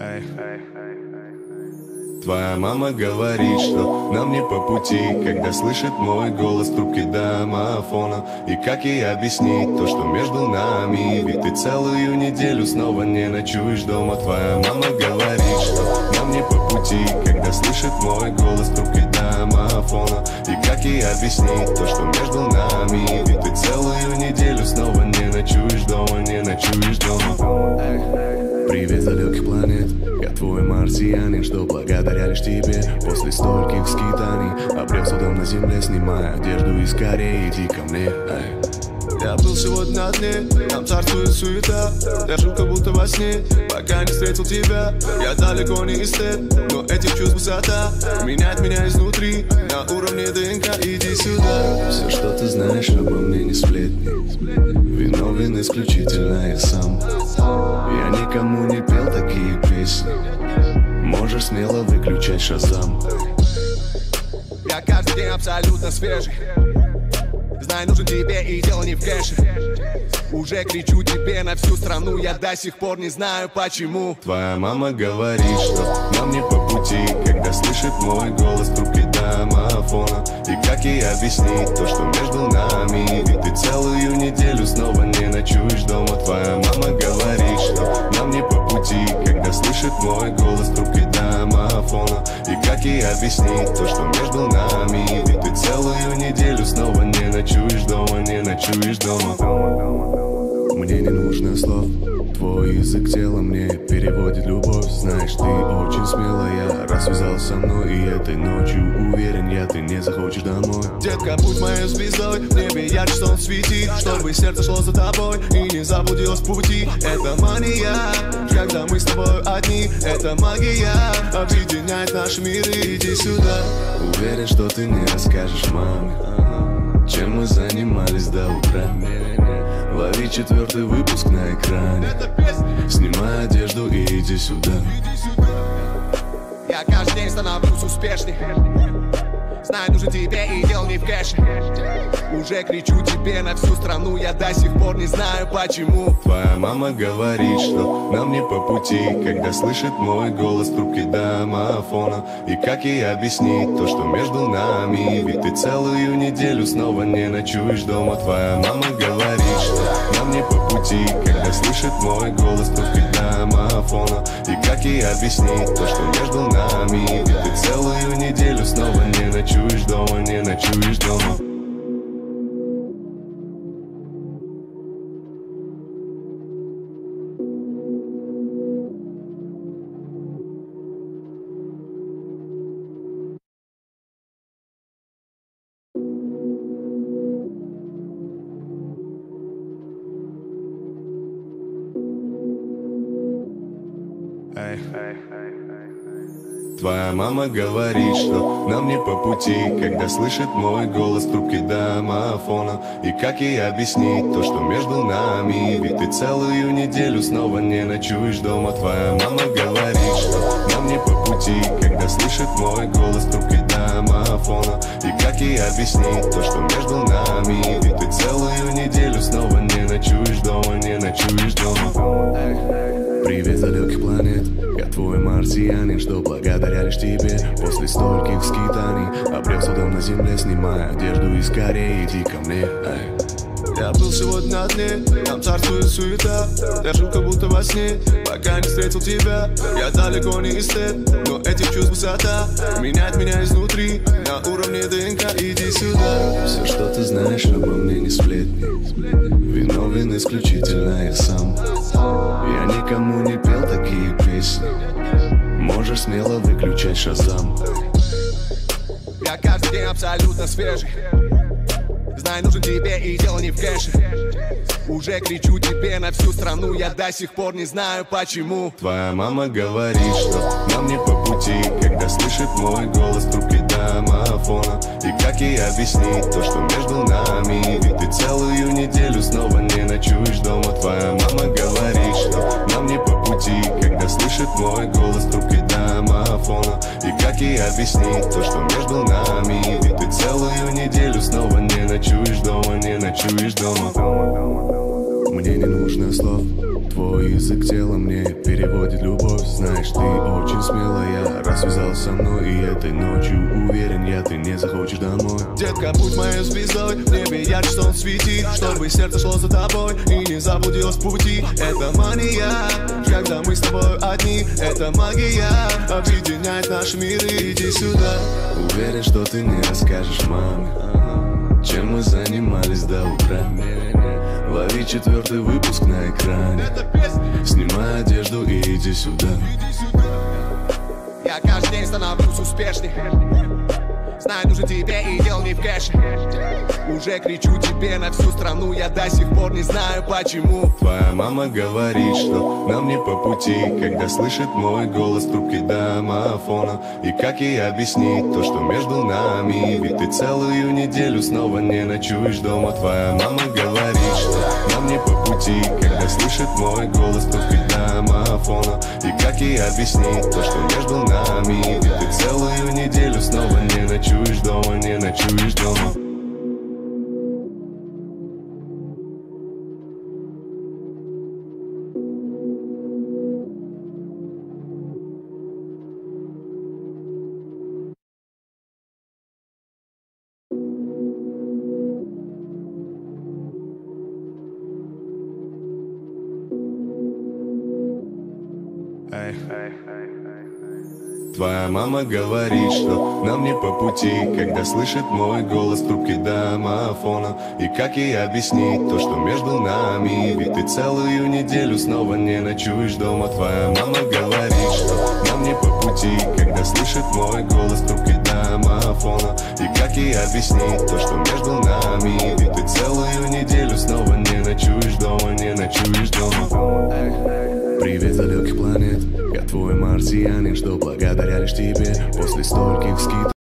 Эй. Твоя мама говорит, что нам не по пути Когда слышит мой голос трубки домофона. И как ей объяснить то, что между нами? Ведь ты целую неделю снова не ночуешь дома. Твоя мама говорит, что нам не по пути Когда слышит мой голос трубки домофона. И как ей объяснить то, что между нами? Ведь ты целую неделю снова не ночуешь дома Не ночуешь дома. Привет, марсианин, что благодаря лишь тебе После стольких скитаний Обрел судом на земле, снимая одежду И скорее иди ко мне Эй. Я был сегодня на дне, там царствует суета. Я жил как будто во сне, пока не встретил тебя. Я далеко не эстет, но этих чувств высота. Меняет меня изнутри, на уровне ДНК. Иди сюда. Все, что ты знаешь обо мне, не сплетни. Виновен исключительно я сам. Я никому не пел такие песни. Можешь смело выключать шазам. Я каждый день абсолютно свежий Знай, нужен тебе и дело не в кэше. Уже кричу тебе на всю страну Я до сих пор не знаю почему. Твоя мама говорит, что нам не по пути Когда слышит мой голос трубки домофона. И как ей объяснить то, что между нами? Ведь ты целую неделю снова не ночуешь объяснить то, что между нами. Ведь ты целую неделю снова не ночуешь дома Не ночуешь дома. Мне не нужно слов Твой язык тела мне переводит любовь. Знаешь, ты очень смелая Раз связался со мной и этой ночью Уверен я, ты не захочешь домой. Детка, будь моей звездой В небе ярче солнце светит Чтобы сердце шло за тобой И не заблудилось в пути. Это мания Когда мы с тобой одни Это магия Объединяет наши миры Иди сюда. Уверен, что ты не расскажешь маме Чем мы занимались до утра Лови четвертый выпуск на экране. Снимай одежду и иди сюда. Я каждый день становлюсь успешней Знаю, нужен тебе и дело не в кэше. Уже кричу тебе на всю страну Я до сих пор не знаю почему. Твоя мама говорит, что нам не по пути Когда слышит мой голос трубки домофона. И как ей объяснить то, что между нами? Ведь ты целую неделю снова не ночуешь дома. Твоя мама говорит, что нам не по пути. Когда слышит мой голос трубки домофона И как ей объяснить то, что между нами? Ведь ты целую неделю снова не ночуешь дома Не ночуешь дома Твоя мама говорит, что нам не по пути Когда слышит мой голос трубки домофона. И как ей объяснить то, что между нами? Ведь ты целую неделю снова не ночуешь дома. Твоя мама говорит, что нам не по пути Когда слышит мой голос трубки домофона. И как ей объяснить то, что между нами? Ведь ты целую неделю снова не ночуешь дома Не ночуешь дома Привет, далеких планет Я твой марсианин, что благодаря лишь тебе После стольких скитаний Обрел судом на земле, снимая одежду И скорее иди ко мне Эй. Я был сегодня на дне, там царствует суета. Я жил как будто во сне, пока не встретил тебя. Я далеко не эстет, но этих чувств высота. Меняет меня изнутри, на уровне ДНК Иди сюда. Все, что ты знаешь обо мне, не сплетни. Виновен исключительно я сам. Я никому не пел такие песни. Можешь смело выключать шазам. Я каждый день абсолютно свежий Знай, нужен тебе и дело не в кэше. Уже кричу тебе на всю страну Я до сих пор не знаю почему. Твоя мама говорит, что нам не по пути Когда слышит мой голос трубки домофона. И как ей объяснить то, что между нами? Ведь ты целую неделю снова не ночуешь дома. Твоя мама говорит, что нам не по пути Когда слышит мой голос трубки домофона. И как ей объяснить то, что между нами ночуешь дома. Мне не нужно слов. Твой язык тела мне переводит любовь. Знаешь, ты очень смелая, раз связалась со мной И этой ночью уверен я, ты не захочешь домой. Детка, будь моей звездой, в небе ярче солнце светит Чтобы сердце шло за тобой и не заблудилось в пути. Это мания, когда мы с тобой одни. Это магия, объединяет наши миры, иди сюда. Уверен, что ты не расскажешь маме Чем мы занимались до утра? Лови четвертый выпуск на экране. Снимай одежду и иди сюда. Я каждый день становлюсь успешней Знаю, нужен тебе и дел не в кэше. Уже кричу тебе на всю страну Я до сих пор не знаю почему. Твоя мама говорит, что нам не по пути Когда слышит мой голос в трубке домофона. И как ей объяснить то, что между нами? Ведь ты целую неделю снова не ночуешь дома. Твоя мама говорит, что нам не по пути Когда слышит мой голос в трубке домофона. И как ей объяснить то, что между нами дома Не ночуешь дома Твоя мама говорит, что нам не по пути Когда слышит мой голос в трубке домофона. И как ей объяснить то, что между нами? Ведь ты целую неделю снова не ночуешь дома. Твоя мама говорит, что нам не по пути Когда слышит мой голос в трубке домофона. И как ей объяснить то, что между нами? Ведь ты целую неделю снова не ночуешь дома Не ночуешь дома. Привет, далеких планет. Я твой марсианин, что благодаря лишь тебе После стольких скид